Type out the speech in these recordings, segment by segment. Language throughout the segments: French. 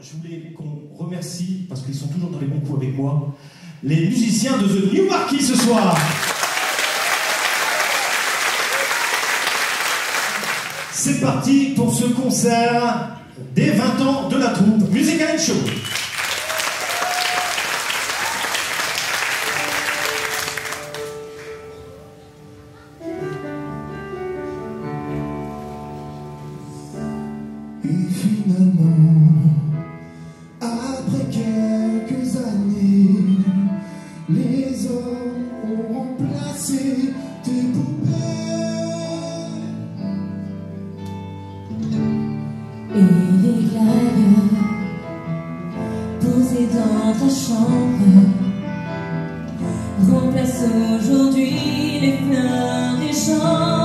je voulais qu'on remercie, parce qu'ils sont toujours dans les bons coups avec moi, les musiciens de The New Marquis ce soir. C'est parti pour ce concert des 20 ans de la troupe Musical Show. Et les dans ta chambre remplacent aujourd'hui les fleurs des champs.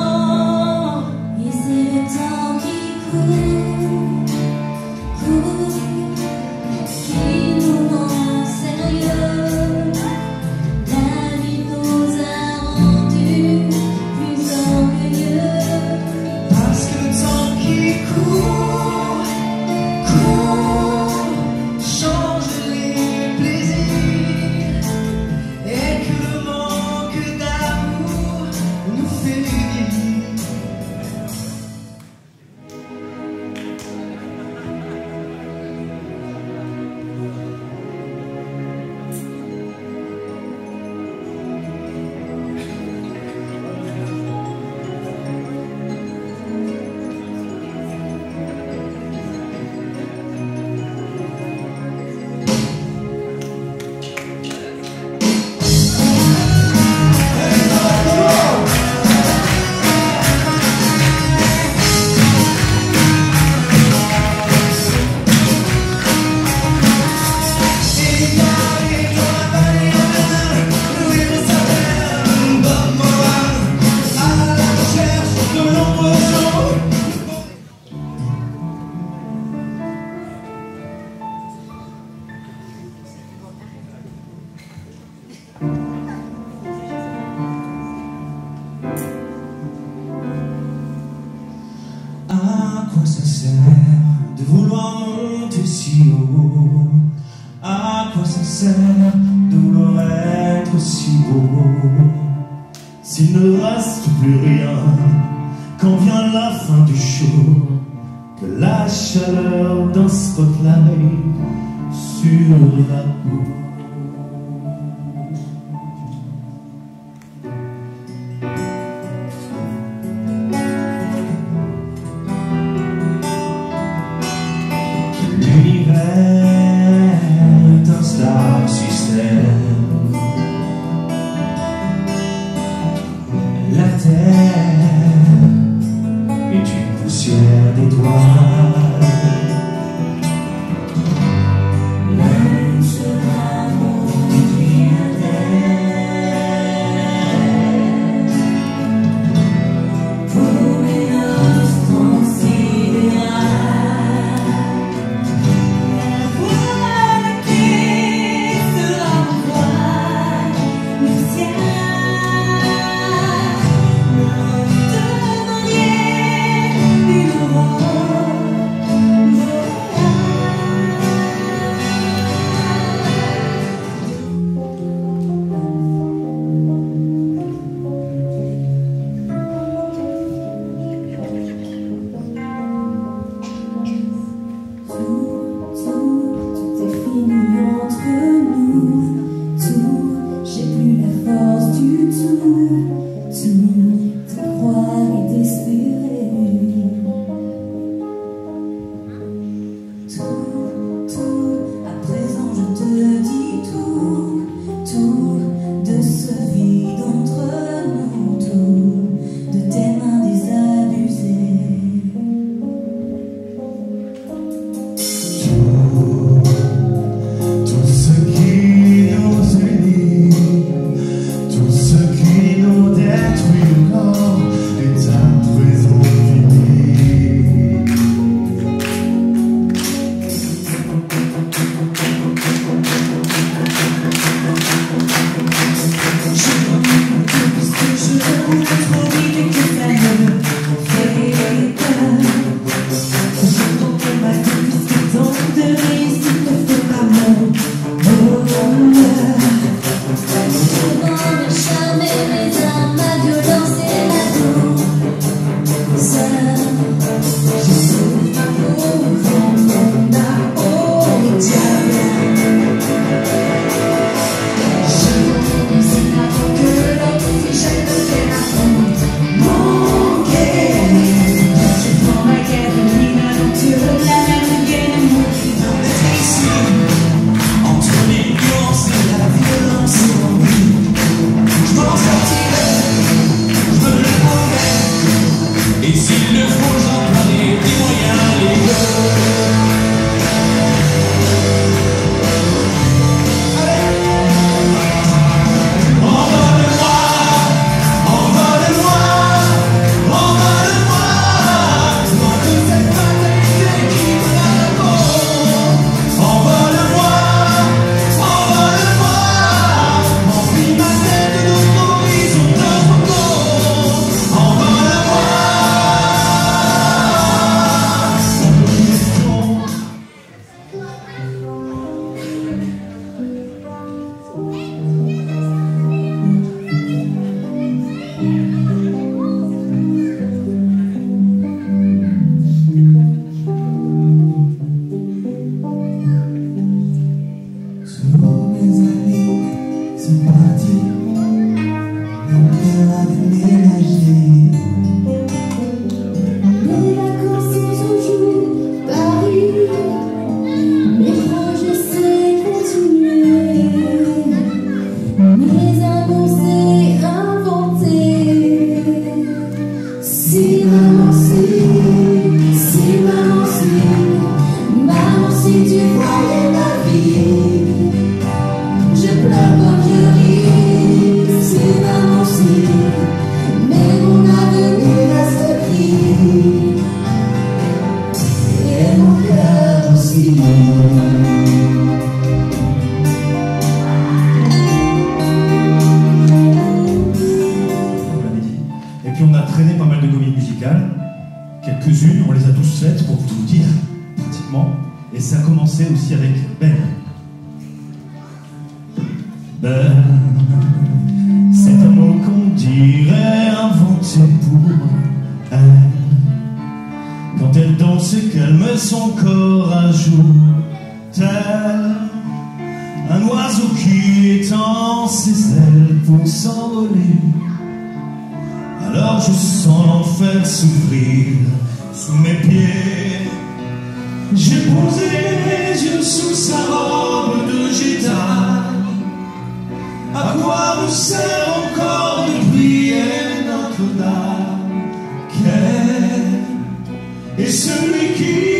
shadow dans ce spot-là. jour tel un oiseau qui étend ses ailes pour s'envoler. Alors je sens l'enfer s'ouvrir sous mes pieds. J'ai posé les yeux sous sa robe de gétale. À quoi nous sert encore de prier notre-Dame Quel est? Celui qui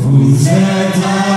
Who's that?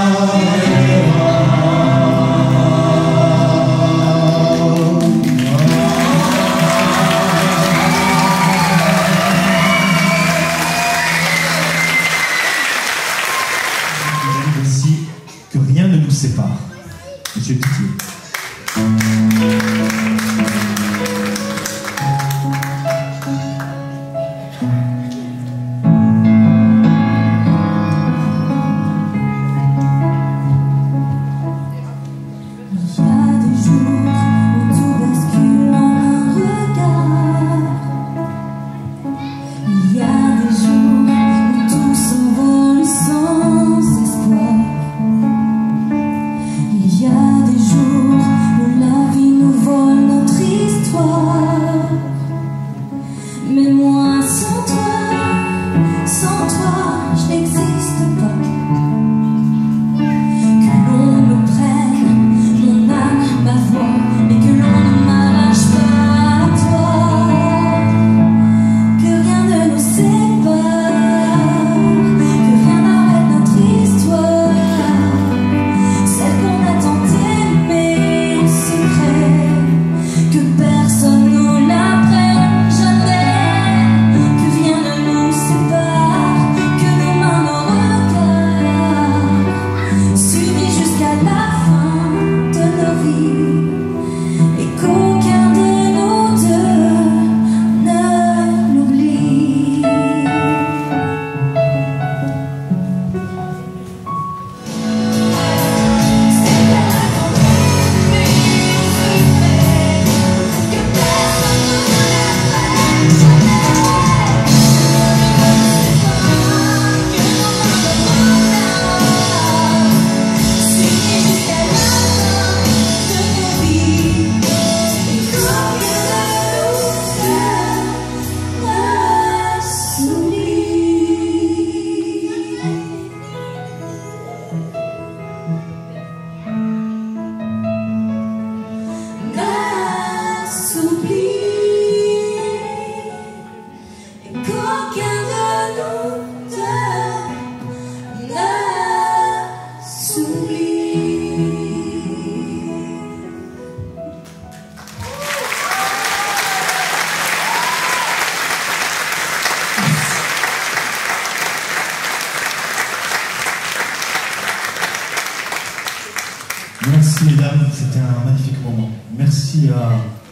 Merci mesdames, c'était un magnifique moment. Merci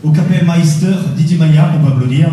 au Capel Meister, Didier Maillard, on peut applaudir.